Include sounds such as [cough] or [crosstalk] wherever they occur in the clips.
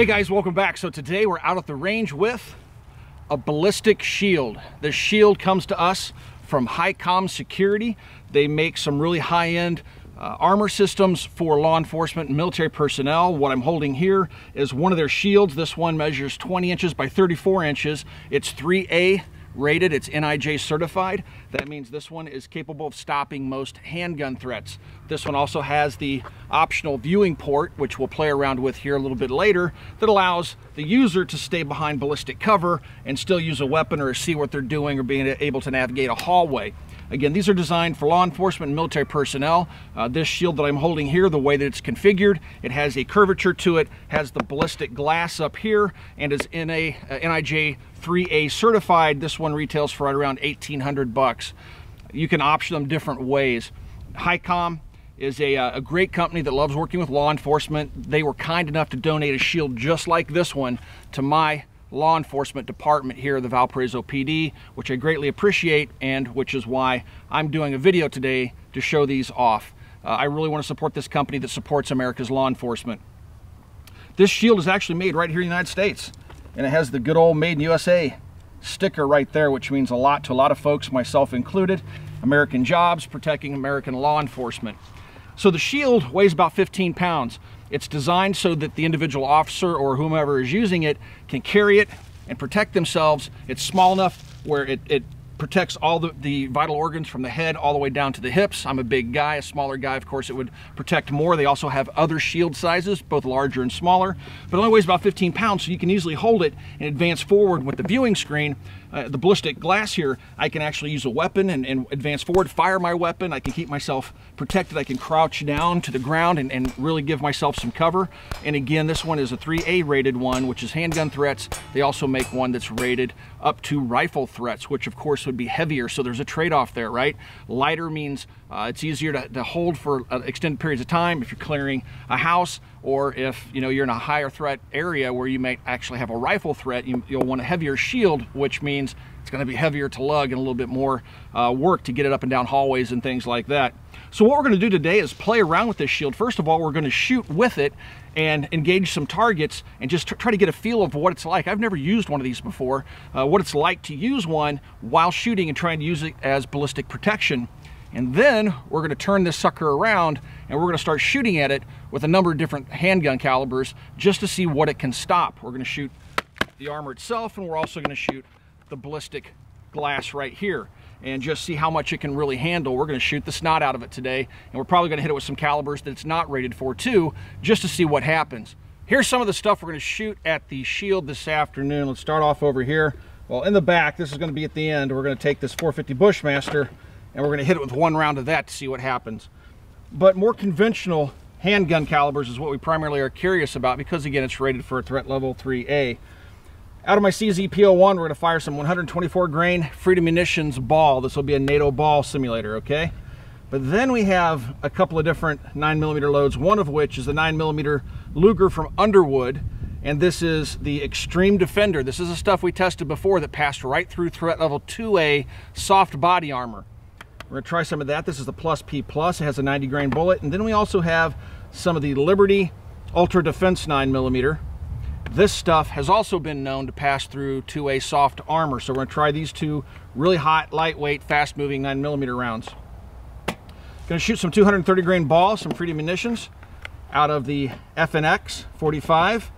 Hey guys, welcome back. So today we're out at the range with a ballistic shield. This shield comes to us from HighCom Security. They make some really high-end uh, armor systems for law enforcement and military personnel. What I'm holding here is one of their shields. This one measures 20 inches by 34 inches. It's 3A rated, it's NIJ certified. That means this one is capable of stopping most handgun threats. This one also has the optional viewing port, which we'll play around with here a little bit later, that allows the user to stay behind ballistic cover and still use a weapon or see what they're doing or being able to navigate a hallway. Again, these are designed for law enforcement and military personnel. Uh, this shield that I'm holding here, the way that it's configured, it has a curvature to it, has the ballistic glass up here, and is in a uh, NIJ 3A certified. This one retails for right around 1800 bucks. You can option them different ways. HighCom is a, uh, a, great company that loves working with law enforcement. They were kind enough to donate a shield just like this one to my law enforcement department here the Valparaiso PD, which I greatly appreciate and which is why I'm doing a video today to show these off. Uh, I really want to support this company that supports America's law enforcement. This shield is actually made right here in the United States and it has the good old Made in USA sticker right there, which means a lot to a lot of folks, myself included. American jobs, protecting American law enforcement. So the shield weighs about 15 pounds. It's designed so that the individual officer or whomever is using it can carry it and protect themselves. It's small enough where it, it protects all the, the vital organs from the head all the way down to the hips. I'm a big guy, a smaller guy, of course, it would protect more. They also have other shield sizes, both larger and smaller, but it only weighs about 15 pounds, so you can easily hold it and advance forward with the viewing screen uh, the ballistic glass here, I can actually use a weapon and, and, advance forward, fire my weapon. I can keep myself protected. I can crouch down to the ground and, and really give myself some cover. And again, this one is a 3A rated one, which is handgun threats. They also make one that's rated up to rifle threats, which of course would be heavier. So there's a trade-off there, right? Lighter means uh, it's easier to, to hold for uh, extended periods of time if you're clearing a house or if you know you're in a higher threat area where you may actually have a rifle threat, you, will want a heavier shield, which means it's going to be heavier to lug and a little bit more uh, work to get it up and down hallways and things like that. So what we're going to do today is play around with this shield. First of all, we're going to shoot with it and engage some targets and just try to get a feel of what it's like. I've never used one of these before, uh, what it's like to use one while shooting and trying to use it as ballistic protection. And then we're gonna turn this sucker around and we're gonna start shooting at it with a number of different handgun calibers just to see what it can stop. We're gonna shoot the armor itself and we're also gonna shoot the ballistic glass right here and just see how much it can really handle. We're gonna shoot the snot out of it today and we're probably gonna hit it with some calibers that it's not rated for too, just to see what happens. Here's some of the stuff we're gonna shoot at the shield this afternoon. Let's start off over here. Well, in the back, this is gonna be at the end. We're gonna take this 450 Bushmaster and we're gonna hit it with one round of that to see what happens. But more conventional handgun calibers is what we primarily are curious about because again, it's rated for a threat level 3A. Out of my CZ P-01, we're gonna fire some 124 grain Freedom Munitions ball. This will be a NATO ball simulator, okay? But then we have a couple of different nine millimeter loads, one of which is the nine millimeter Luger from Underwood, and this is the Extreme Defender. This is the stuff we tested before that passed right through threat level 2A soft body armor. We're gonna try some of that. This is the Plus P Plus. It has a 90 grain bullet. And then we also have some of the Liberty Ultra Defense 9 millimeter. This stuff has also been known to pass through to a soft armor. So we're gonna try these two really hot, lightweight, fast moving 9 millimeter rounds. Gonna shoot some 230 grain ball, some Freedom munitions out of the FNX 45,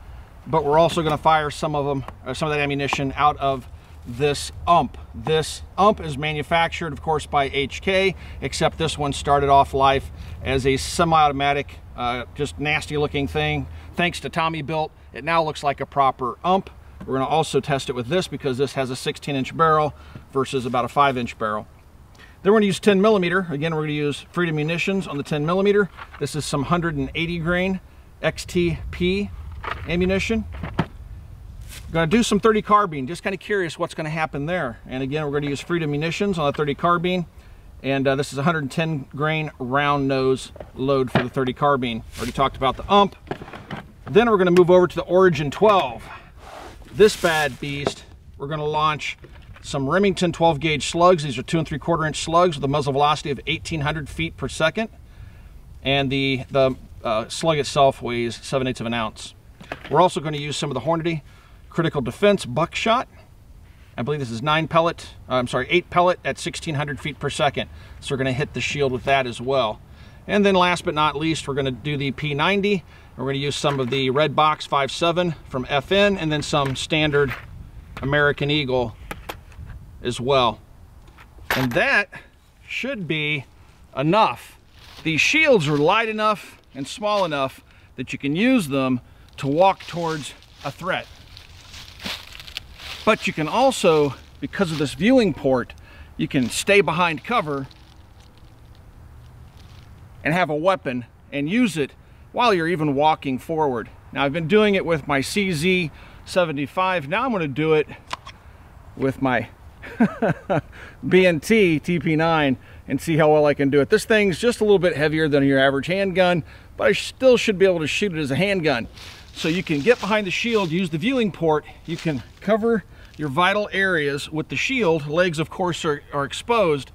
but we're also gonna fire some of them, uh, some of that ammunition out of this ump. This ump is manufactured, of course, by HK, except this one started off life as a semi-automatic, uh, just nasty looking thing. Thanks to TommyBuilt, it now looks like a proper ump. We're gonna also test it with this because this has a 16 inch barrel versus about a five inch barrel. Then we're gonna use 10 millimeter. Again, we're gonna use Freedom Munitions on the 10 millimeter. This is some 180 grain XTP ammunition. Going to do some 30 carbine, just kind of curious what's going to happen there. And again, we're going to use Freedom Munitions on the 30 carbine. And uh, this is 110 grain round nose load for the 30 carbine. Already talked about the ump. Then we're going to move over to the Origin 12. This bad beast, we're going to launch some Remington 12 gauge slugs. These are two and three quarter inch slugs with a muzzle velocity of 1800 feet per second. And the, the uh, slug itself weighs 7 eighths of an ounce. We're also going to use some of the Hornady Critical Defense buckshot. I believe this is nine pellet, uh, I'm sorry, eight pellet at 1600 feet per second. So we're going to hit the shield with that as well. And then last but not least, we're going to do the P90. We're going to use some of the Redbox 5.7 from FN and then some standard American Eagle as well. And that should be enough. These shields are light enough and small enough that you can use them to walk towards a threat. But you can also, because of this viewing port, you can stay behind cover and have a weapon and use it while you're even walking forward. Now I've been doing it with my CZ75. Now I'm going to do it with my [laughs] B&T TP9 and see how well I can do it. This thing's just a little bit heavier than your average handgun, but I still should be able to shoot it as a handgun. So you can get behind the shield, use the viewing port, you can cover your vital areas with the shield. Legs, of course, are, are exposed,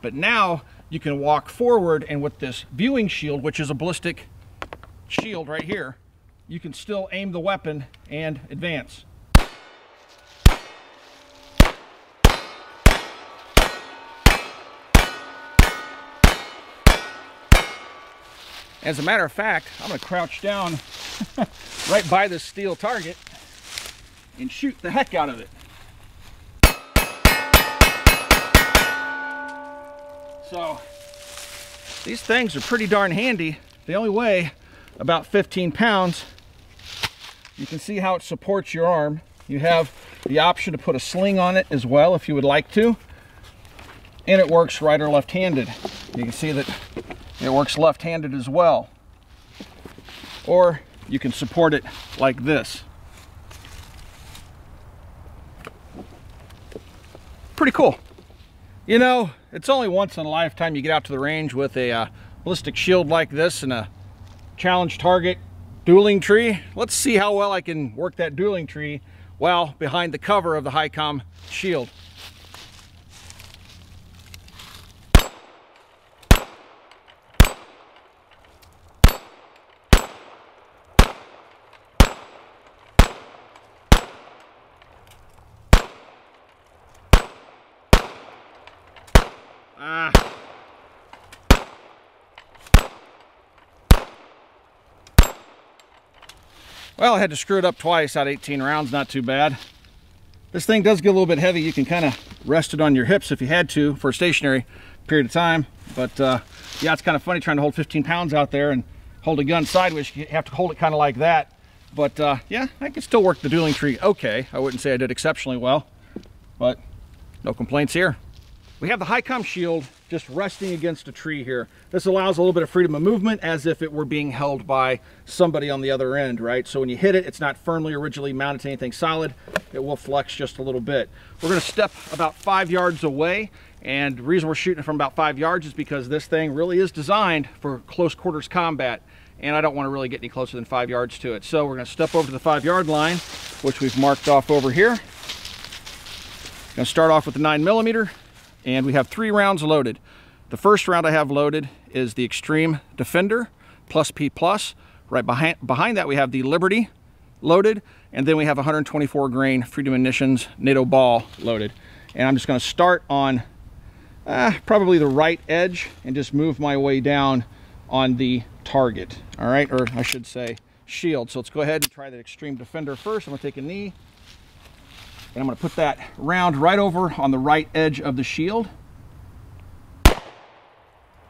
but now you can walk forward and with this viewing shield, which is a ballistic shield right here, you can still aim the weapon and advance. As a matter of fact, I'm going to crouch down [laughs] right by this steel target and shoot the heck out of it. So these things are pretty darn handy. They only weigh about 15 pounds. You can see how it supports your arm. You have the option to put a sling on it as well if you would like to. And it works right or left-handed. You can see that it works left-handed as well. Or you can support it like this. Pretty cool. You know, it's only once in a lifetime you get out to the range with a uh, ballistic shield like this and a challenge target dueling tree. Let's see how well I can work that dueling tree while behind the cover of the HighCom shield. Ah. Well, I had to screw it up twice out 18 rounds, not too bad. This thing does get a little bit heavy. You can kind of rest it on your hips if you had to for a stationary period of time. But uh, yeah, it's kind of funny trying to hold 15 pounds out there and hold a gun sideways. You have to hold it kind of like that. But uh, yeah, I can still work the dueling tree okay. I wouldn't say I did exceptionally well, but no complaints here. We have the HighCom shield just resting against a tree here. This allows a little bit of freedom of movement as if it were being held by somebody on the other end, right? So when you hit it, it's not firmly originally mounted to anything solid. It will flex just a little bit. We're gonna step about five yards away and the reason we're shooting from about five yards is because this thing really is designed for close quarters combat and I don't want to really get any closer than five yards to it. So we're going to step over to the five yard line, which we've marked off over here. Going to start off with the nine millimeter and we have three rounds loaded. The first round I have loaded is the Extreme Defender Plus P Plus. Right behind, behind that we have the Liberty loaded, and then we have 124 grain Freedom Munitions NATO ball loaded. And I'm just gonna start on uh, probably the right edge and just move my way down on the target, all right? Or I should say shield. So let's go ahead and try the Extreme Defender first. I'm gonna take a knee, and I'm gonna put that round right over on the right edge of the shield.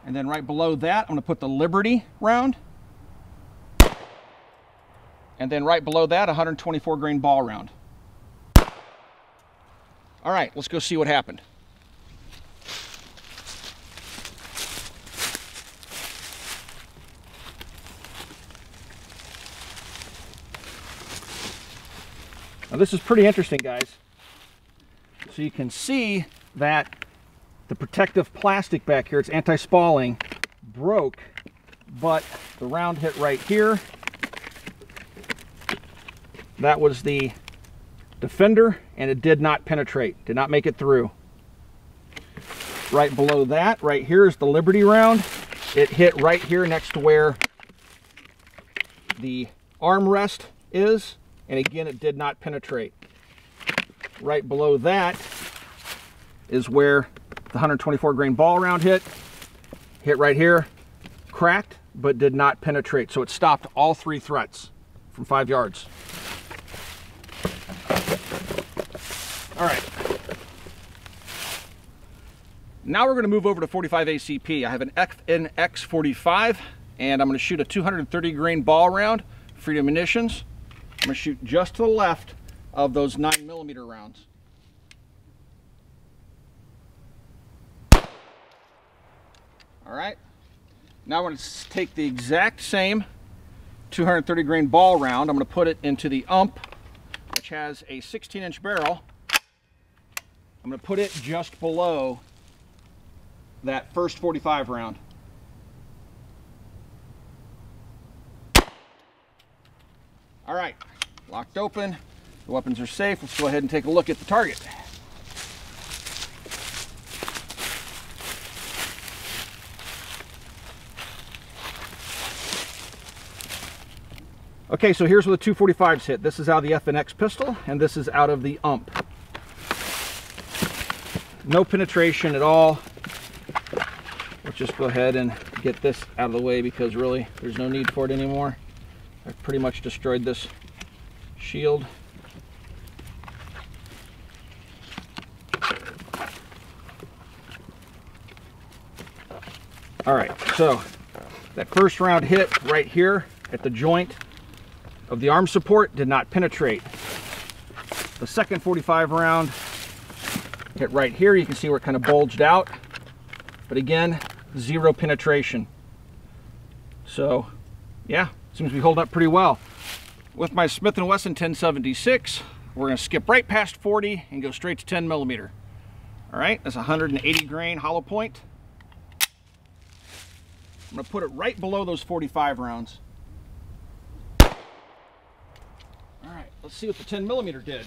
And then right below that, I'm gonna put the Liberty round. And then right below that, 124 grain ball round. All right, let's go see what happened. Now this is pretty interesting, guys. So you can see that the protective plastic back here, it's anti-spalling, broke, but the round hit right here. That was the Defender, and it did not penetrate, did not make it through. Right below that, right here is the Liberty round. It hit right here next to where the armrest is, and again, it did not penetrate. Right below that is where the 124 grain ball round hit. Hit right here, cracked, but did not penetrate. So it stopped all three threats from five yards. All right. Now we're going to move over to 45 ACP. I have an FNX 45 and I'm going to shoot a 230 grain ball round, Freedom Munitions. I'm to shoot just to the left of those 9 millimeter rounds. All right. Now I'm to take the exact same 230 grain ball round. I'm to put it into the ump, which has a 16 inch barrel. I'm to put it just below that first 45 round. All right, locked open. The weapons are safe. Let's go ahead and take a look at the target. Okay, so here's where the 245s hit. This is out of the FNX pistol, and this is out of the ump. No penetration at all. Let's just go ahead and get this out of the way because really there's no need for it anymore. I've pretty much destroyed this shield. All right, so that first round hit right here at the joint of the arm support did not penetrate. The second 45 round hit right here. You can see where it kind of bulged out. But again, zero penetration. So, yeah, seems to be holding up pretty well. With my Smith & Wesson 1076, we're going to skip right past 40 and go straight to 10 millimeter. All right, that's 180 grain hollow point. I'm going to put it right below those 45 rounds. All right, let's see what the 10 millimeter did.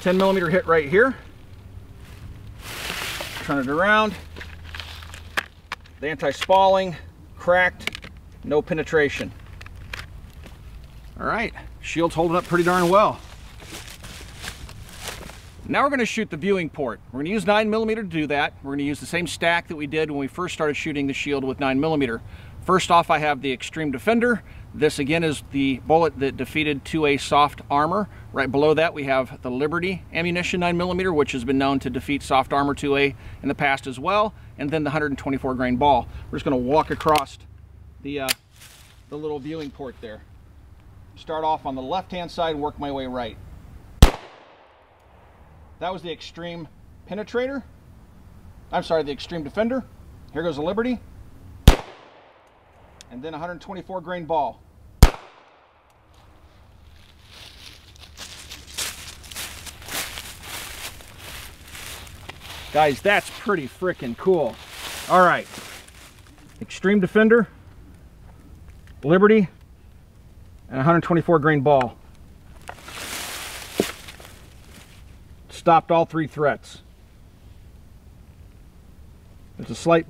Ten millimeter hit right here. Turn it around. The anti-spalling, cracked, no penetration. All right, shield's holding up pretty darn well. Now we're going to shoot the viewing port. We're going to use 9mm to do that. We're going to use the same stack that we did when we first started shooting the shield with 9mm. First off, I have the Extreme Defender. This again is the bullet that defeated 2A soft armor. Right below that we have the Liberty ammunition 9mm, which has been known to defeat soft armor 2A in the past as well. And then the 124 grain ball. We're just going to walk across the, uh, the little viewing port there. Start off on the left hand side work my way right. That was the Extreme Penetrator. I'm sorry, the Extreme Defender. Here goes the Liberty. And then 124 grain ball. Guys, that's pretty freaking cool. All right. Extreme Defender, Liberty, and 124 grain ball. stopped all three threats. There's a slight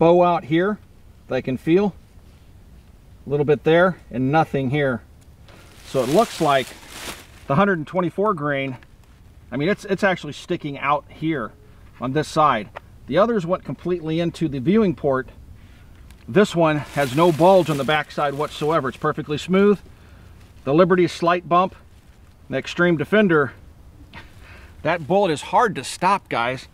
bow out here that I can feel. A little bit there and nothing here. So it looks like the 124 grain, I mean, it's, it's actually sticking out here on this side. The others went completely into the viewing port. This one has no bulge on the backside whatsoever. It's perfectly smooth. The Liberty slight bump. The Extreme Defender [laughs] that bullet is hard to stop, guys.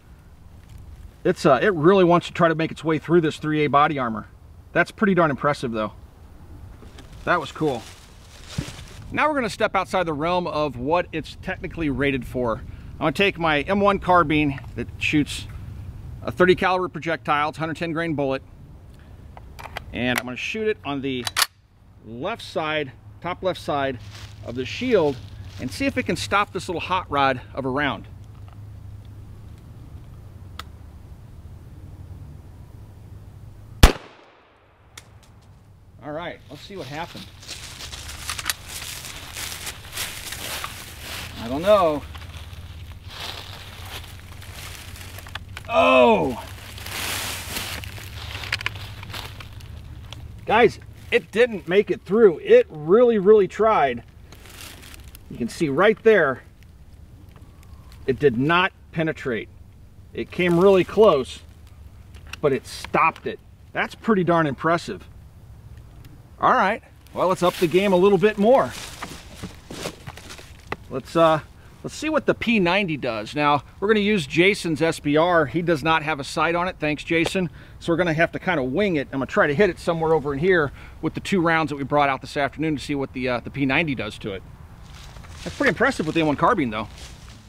It's uh, It really wants to try to make its way through this 3A body armor. That's pretty darn impressive, though. That was cool. Now we're going to step outside the realm of what it's technically rated for. I'm going to take my M1 carbine that shoots a 30 caliber projectile, it's 110 grain bullet, and I'm going to shoot it on the left side, top left side of the shield and see if it can stop this little hot rod of a round. All right, let's see what happened. I don't know. Oh! Guys, it didn't make it through. It really, really tried. You can see right there, it did not penetrate. It came really close, but it stopped it. That's pretty darn impressive. All right, well, let's up the game a little bit more. Let's uh, let's see what the P90 does. Now, we're gonna use Jason's SBR. He does not have a sight on it, thanks Jason. So we're gonna have to kind of wing it. I'm gonna try to hit it somewhere over in here with the two rounds that we brought out this afternoon to see what the, uh, the P90 does to it. That's pretty impressive with the M1 carbine though.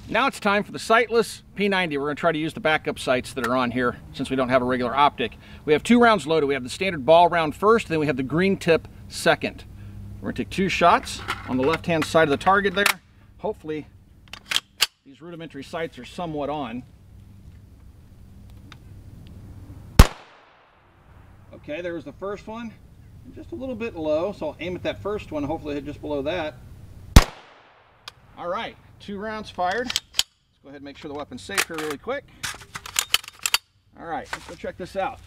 Now it's time for the sightless P90. We're gonna try to use the backup sights that are on here since we don't have a regular optic. We have two rounds loaded. We have the standard ball round first, then we have the green tip second. We're gonna take two shots on the left-hand side of the target there. Hopefully these rudimentary sights are somewhat on. Okay, there was the first one. Just a little bit low, so I'll aim at that first one, hopefully hit just below that. All right, two rounds fired. Let's go ahead and make sure the weapon's safe here really quick. All right, let's go check this out.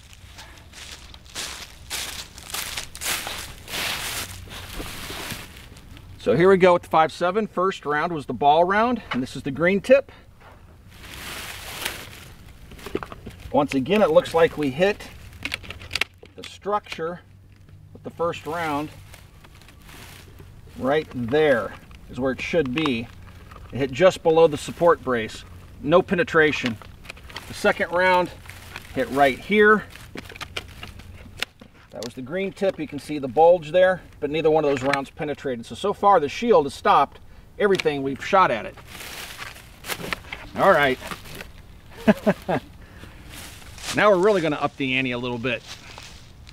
So here we go with the 5.7. First round was the ball round, and this is the green tip. Once again, it looks like we hit the structure with the first round right there is where it should be. It hit just below the support brace. No penetration. The second round hit right here. Was the green tip. You can see the bulge there, but neither one of those rounds penetrated. So, so far the shield has stopped everything we've shot at it. All right. [laughs] now we're really gonna up the ante a little bit.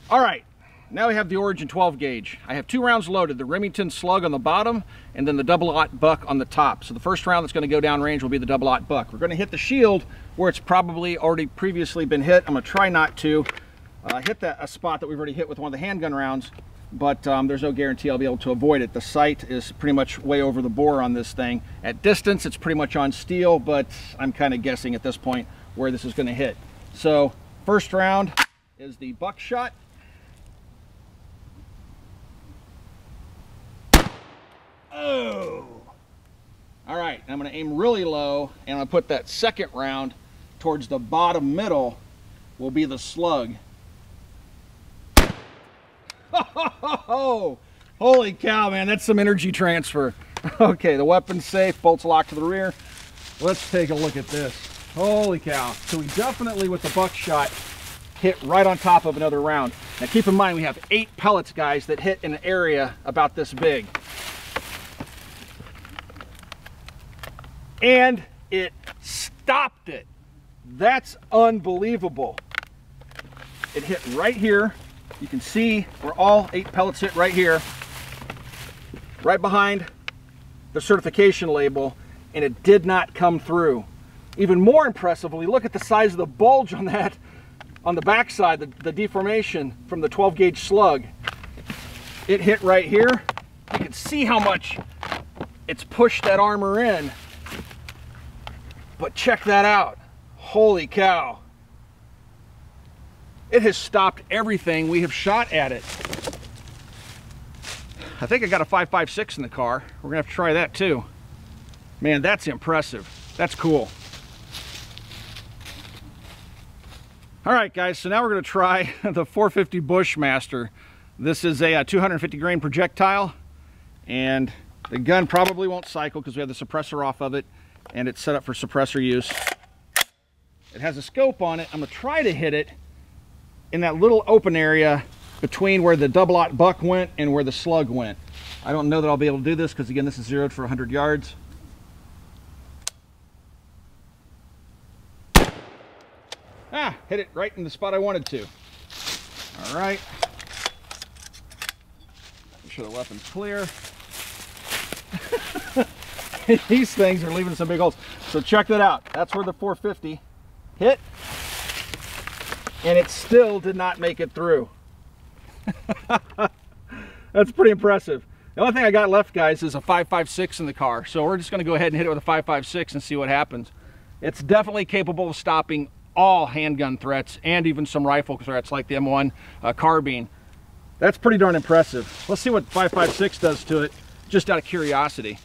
All right, now we have the Origin 12 gauge. I have two rounds loaded, the Remington Slug on the bottom and then the double aught buck on the top. So the first round that's gonna go down range will be the double aught buck. We're gonna hit the shield where it's probably already previously been hit. I'm gonna try not to uh, hit that a spot that we've already hit with one of the handgun rounds, but um, there's no guarantee I'll be able to avoid it. The sight is pretty much way over the bore on this thing. At distance, it's pretty much on steel, but I'm kind of guessing at this point where this is gonna hit. So first round is the buckshot. Oh! All right, I'm gonna aim really low and gonna put that second round towards the bottom middle will be the slug. [laughs] Holy cow, man, that's some energy transfer. [laughs] Okay, the weapon's safe, bolts locked to the rear. Let's take a look at this. Holy cow. So we definitely, with the buckshot, hit right on top of another round. Now keep in mind, we have eight pellets, guys, that hit in an area about this big. and it stopped it. That's unbelievable. It hit right here. You can see where all eight pellets hit right here, right behind the certification label, and it did not come through. Even more impressively, look at the size of the bulge on that, on the backside, the, the deformation from the 12 gauge slug. It hit right here. You can see how much it's pushed that armor in but check that out. Holy cow. It has stopped everything we have shot at it. I think I got a 5.56 in the car. We're gonna have to try that too. Man, that's impressive. That's cool. All right, guys, so now we're gonna try [laughs] the 450 Bushmaster. This is a, uh, a 250 grain projectile, and the gun probably won't cycle because we have the suppressor off of it and it's set up for suppressor use. It has a scope on it. I'm gonna try to hit it in that little open area between where the double aught buck went and where the slug went. I don't know that I'll be able to do this because again, this is zeroed for 100 yards. Ah, hit it right in the spot I wanted to. All right. Make sure the weapon's clear. [laughs] these things are leaving some big holes. So check that out. That's where the 450 hit. And it still did not make it through. [laughs] That's pretty impressive. The only thing I got left, guys, is a 5.56 in the car. So we're just going to go ahead and hit it with a 5.56 and see what happens. It's definitely capable of stopping all handgun threats and even some rifle threats like the M1 uh, carbine. That's pretty darn impressive. Let's see what 556 does to it, just out of curiosity.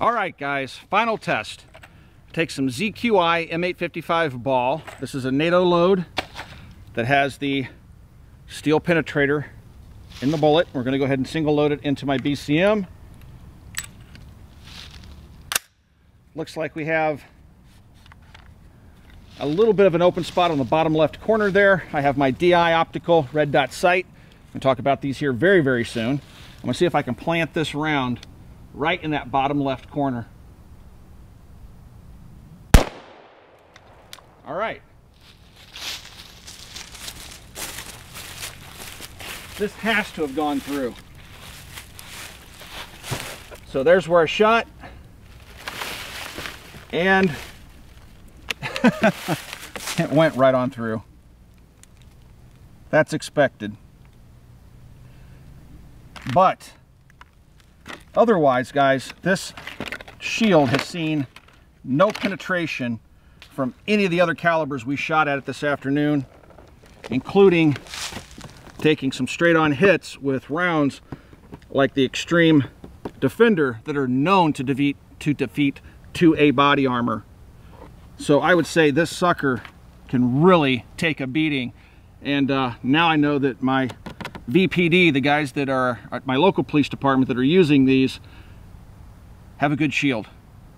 All right, guys, final test. Take some ZQI M855 ball. This is a NATO load that has the steel penetrator in the bullet. We're gonna go ahead and single load it into my BCM. Looks like we have a little bit of an open spot on the bottom left corner there. I have my DI optical red dot sight. I'm gonna talk about these here very, very soon. I'm gonna see if I can plant this round right in that bottom left corner. All right. This has to have gone through. So there's where I shot. And [laughs] it went right on through. That's expected. But otherwise, guys, this shield has seen no penetration from any of the other calibers we shot at it this afternoon, including taking some straight on hits with rounds like the Extreme Defender that are known to defeat, to defeat 2A body armor. So I would say this sucker can really take a beating. And uh, now I know that my VPD, the guys that are at my local police department that are using these, have a good shield.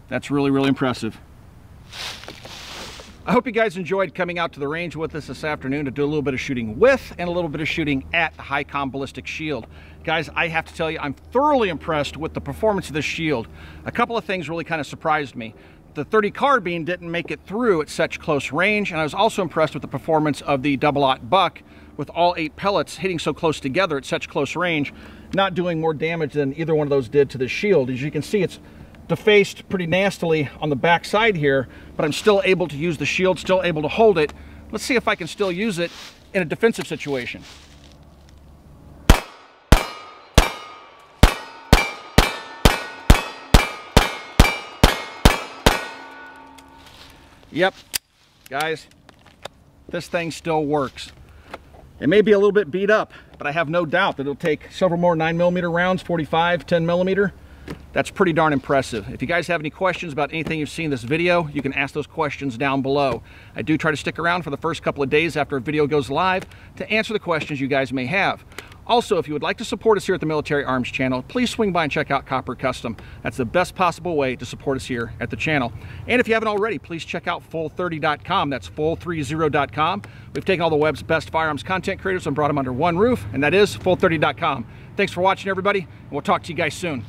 That's really, really impressive. I hope you guys enjoyed coming out to the range with us this afternoon to do a little bit of shooting with and a little bit of shooting at the HighCom Ballistic Shield. Guys, I have to tell you, I'm thoroughly impressed with the performance of this shield. A couple of things really kind of surprised me the 30 carbine didn't make it through at such close range, and I was also impressed with the performance of the double-aught buck with all eight pellets hitting so close together at such close range, not doing more damage than either one of those did to the shield. As you can see, it's defaced pretty nastily on the back side here, but I'm still able to use the shield, still able to hold it. Let's see if I can still use it in a defensive situation. Yep, guys, this thing still works. It may be a little bit beat up, but I have no doubt that it'll take several more 9mm rounds, 45, 10mm. That's pretty darn impressive. If you guys have any questions about anything you've seen in this video, you can ask those questions down below. I do try to stick around for the first couple of days after a video goes live to answer the questions you guys may have. Also, if you would like to support us here at the Military Arms channel, please swing by and check out Copper Custom. That's the best possible way to support us here at the channel. And if you haven't already, please check out full30.com. That's full30.com. We've taken all the web's best firearms content creators and brought them under one roof, and that is full30.com. Thanks for watching, everybody, and we'll talk to you guys soon.